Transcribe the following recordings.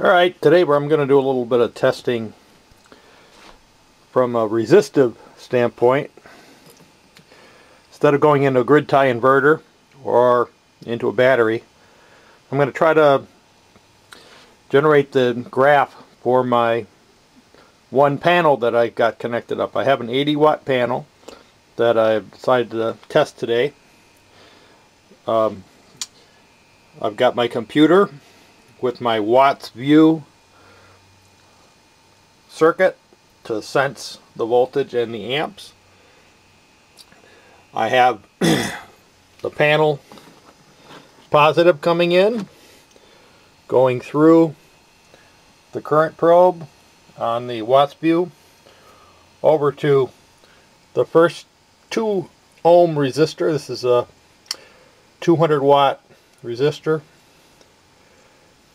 Alright, today I'm going to do a little bit of testing from a resistive standpoint. Instead of going into a grid tie inverter or into a battery, I'm going to try to generate the graph for my one panel that I got connected up. I have an 80 watt panel that I've decided to test today. Um, I've got my computer with my watts view circuit to sense the voltage and the amps. I have the panel positive coming in, going through the current probe on the watts view over to the first 2 ohm resistor. This is a 200 watt resistor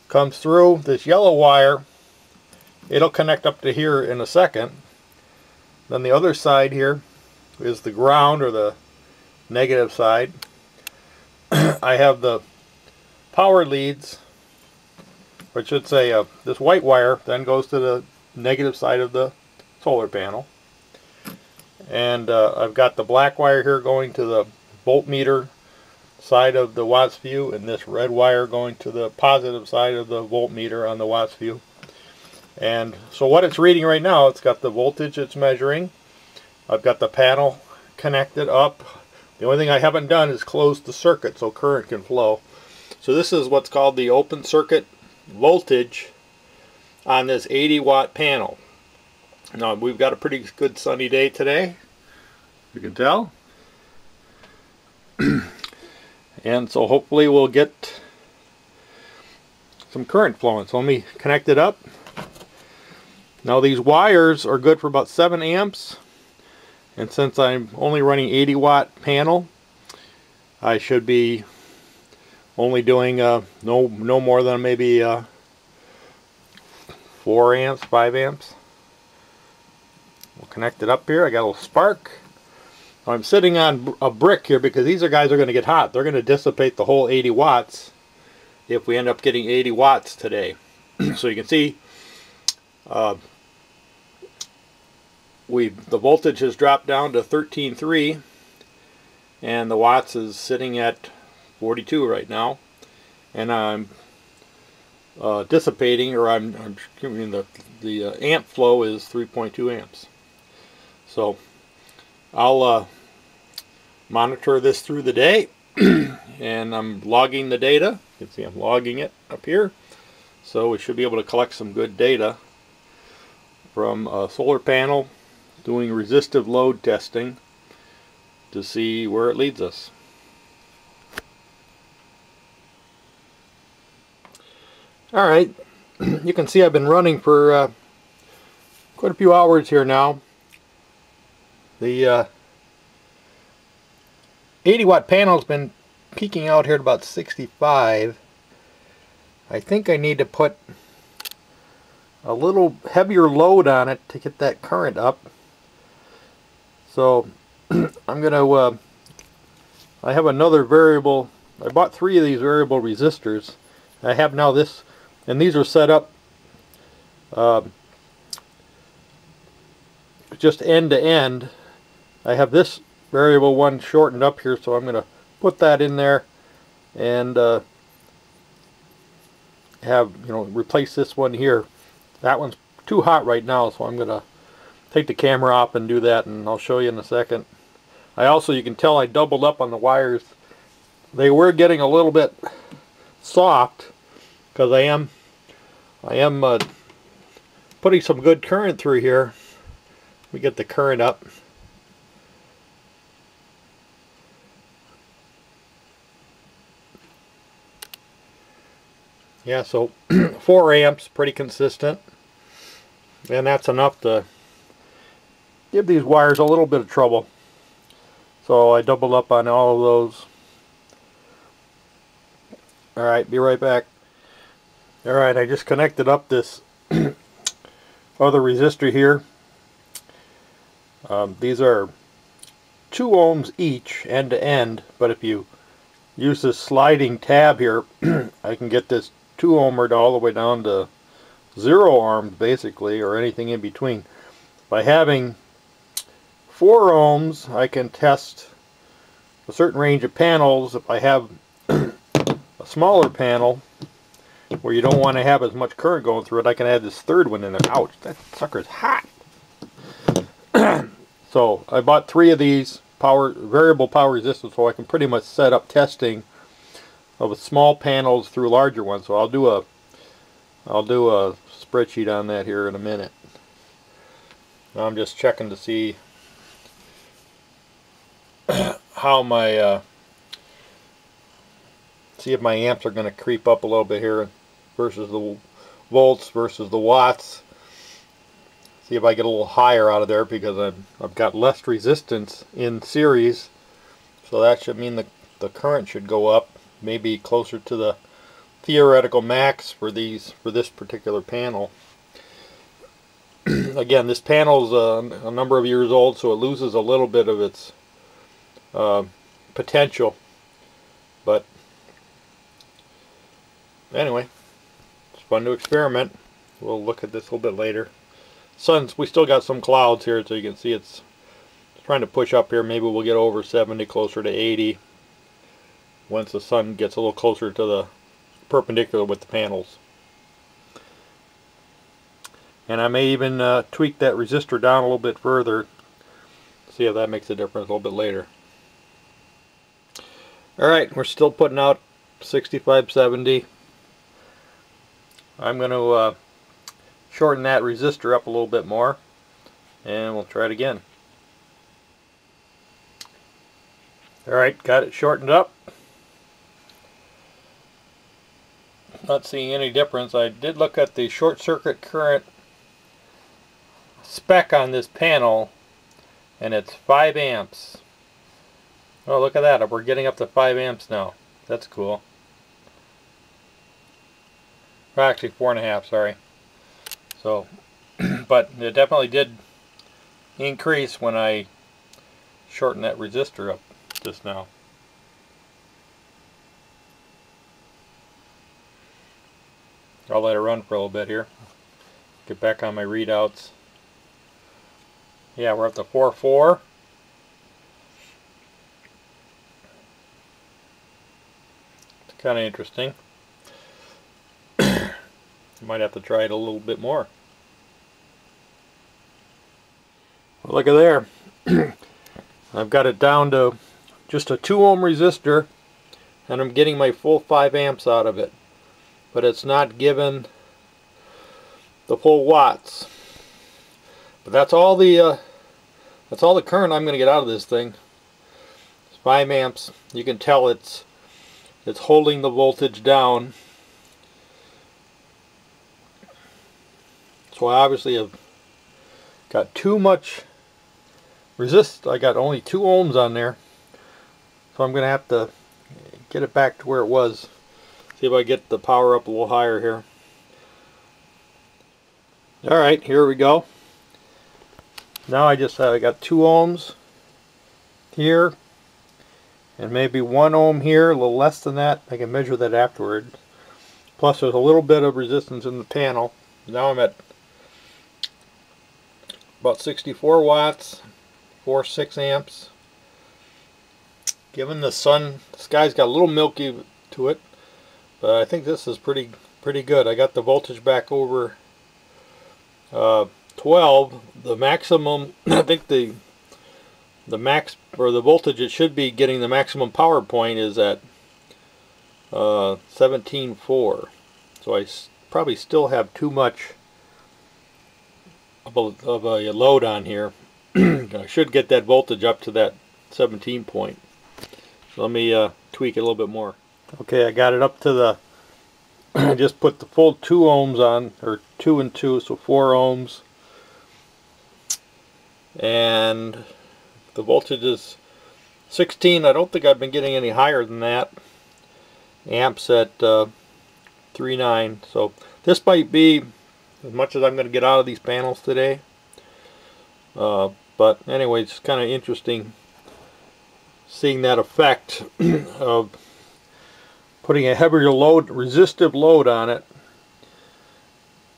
comes through this yellow wire it'll connect up to here in a second. Then the other side here is the ground or the negative side. I have the power leads which should say uh, this white wire then goes to the negative side of the solar panel. And uh, I've got the black wire here going to the voltmeter side of the watts view and this red wire going to the positive side of the voltmeter on the watts view. And so what it's reading right now, it's got the voltage it's measuring. I've got the panel connected up. The only thing I haven't done is close the circuit so current can flow. So this is what's called the open circuit voltage on this 80 watt panel. Now we've got a pretty good sunny day today. You can tell. and so hopefully we'll get some current flowing. So let me connect it up. Now these wires are good for about 7 amps and since I'm only running 80 watt panel I should be only doing uh, no no more than maybe uh, 4 amps, 5 amps. We'll connect it up here. I got a little spark. I'm sitting on a brick here because these are guys are going to get hot. They're going to dissipate the whole 80 watts if we end up getting 80 watts today. so you can see uh, we the voltage has dropped down to 13.3 and the watts is sitting at 42 right now and I'm uh, dissipating or I'm, I'm the the uh, amp flow is 3.2 amps so I'll uh, monitor this through the day and I'm logging the data. You can see I'm logging it up here. So we should be able to collect some good data from a solar panel doing resistive load testing to see where it leads us. Alright, you can see I've been running for uh, quite a few hours here now. The uh, 80 watt panel's been peaking out here at about 65. I think I need to put a little heavier load on it to get that current up. So I'm going to, uh, I have another variable, I bought three of these variable resistors. I have now this, and these are set up uh, just end to end. I have this variable one shortened up here so I'm going to put that in there and uh, have you know replace this one here. That one's too hot right now so I'm going to take the camera off and do that and I'll show you in a second. I also you can tell I doubled up on the wires. They were getting a little bit soft because I am I am uh, putting some good current through here. We get the current up yeah so 4 amps pretty consistent. And that's enough to give these wires a little bit of trouble. So I doubled up on all of those. Alright be right back. Alright I just connected up this other resistor here. Um, these are 2 ohms each end to end but if you use this sliding tab here I can get this 2 ohmer all the way down to zero armed basically or anything in between. By having 4 ohms I can test a certain range of panels. If I have a smaller panel where you don't want to have as much current going through it, I can add this third one in there. Ouch, that sucker's hot. so I bought three of these power variable power resistors so I can pretty much set up testing of small panels through larger ones. So I'll do a I'll do a spreadsheet on that here in a minute. Now I'm just checking to see how my uh, see if my amps are going to creep up a little bit here versus the volts versus the watts see if I get a little higher out of there because I've, I've got less resistance in series so that should mean the, the current should go up maybe closer to the theoretical max for these for this particular panel. Again this panel is a, a, number of years old so it loses a little bit of its uh, potential. But anyway it's fun to experiment. We'll look at this a little bit later. Sun's we still got some clouds here so you can see it's trying to push up here. Maybe we'll get over 70 closer to 80 once the sun gets a little closer to the perpendicular with the panels and I may even uh, tweak that resistor down a little bit further see if that makes a difference a little bit later alright we're still putting out 6570 I'm going to uh, shorten that resistor up a little bit more and we'll try it again. Alright, got it shortened up. Not seeing any difference. I did look at the short circuit current spec on this panel and it's 5 amps. Oh look at that, we're getting up to 5 amps now. That's cool. actually four and a half, sorry. So, but it definitely did increase when I shortened that resistor up just now. I'll let it run for a little bit here. Get back on my readouts. Yeah, we're up to 4.4. It's kind of interesting. Might have to try it a little bit more. Well, look at there. I've got it down to just a 2 ohm resistor and I'm getting my full 5 amps out of it. But it's not given the full watts. But that's all the uh, that's all the current I'm going to get out of this thing. It's 5 amps. You can tell it's it's holding the voltage down So I obviously have got too much resist. I got only 2 ohms on there. So I'm going to have to get it back to where it was. See if I get the power up a little higher here. Alright, here we go. Now I just have, I got 2 ohms here and maybe 1 ohm here, a little less than that. I can measure that afterward. Plus there's a little bit of resistance in the panel. Now I'm at about 64 watts, 4 6 amps. Given the sun, the sky's got a little milky to it, but I think this is pretty pretty good. I got the voltage back over uh, 12. The maximum, I think the the max or the voltage it should be getting the maximum power point is at uh, 17.4. So I probably still have too much of a, of a load on here. I should get that voltage up to that 17 point. So let me uh, tweak it a little bit more. Okay, I got it up to the, I just put the full 2 ohms on, or 2 and 2, so 4 ohms. And the voltage is 16. I don't think I've been getting any higher than that. Amps at uh, 3.9. So this might be as much as I'm going to get out of these panels today. Uh, but anyway, it's kind of interesting seeing that effect of putting a heavier load, resistive load on it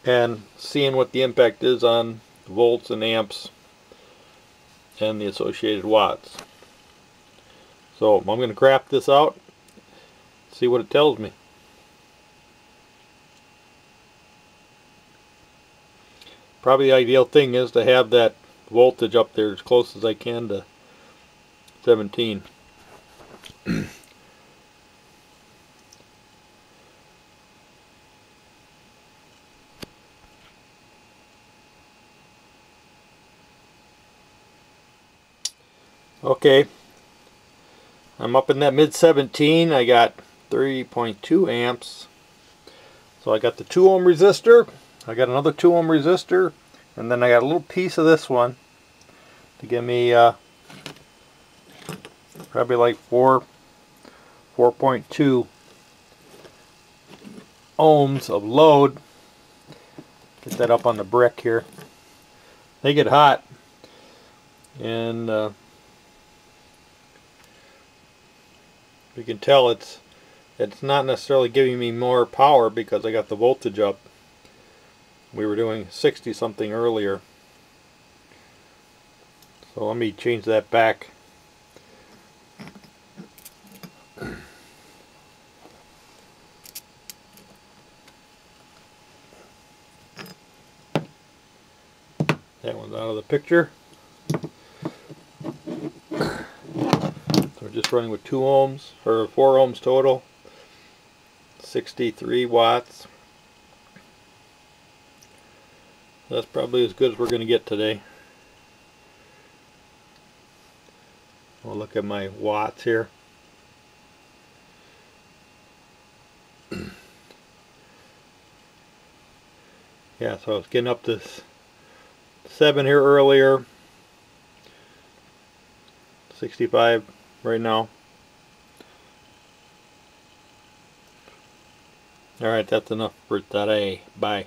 and seeing what the impact is on volts and amps and the associated watts. So I'm going to graph this out, see what it tells me. Probably the ideal thing is to have that voltage up there as close as I can to 17. okay. I'm up in that mid 17 I got 3.2 amps. So I got the 2 ohm resistor. I got another 2 ohm resistor. And then I got a little piece of this one to give me uh, probably like 4 4.2 ohms of load. Get that up on the brick here. They get hot. And uh, you can tell it's it's not necessarily giving me more power because I got the voltage up. We were doing 60 something earlier. So let me change that back. That one's out of the picture running with 2 ohms, or 4 ohms total. 63 watts. That's probably as good as we're going to get today. We'll look at my watts here. yeah, so I was getting up to 7 here earlier. 65 right now. Alright, that's enough for today. Bye.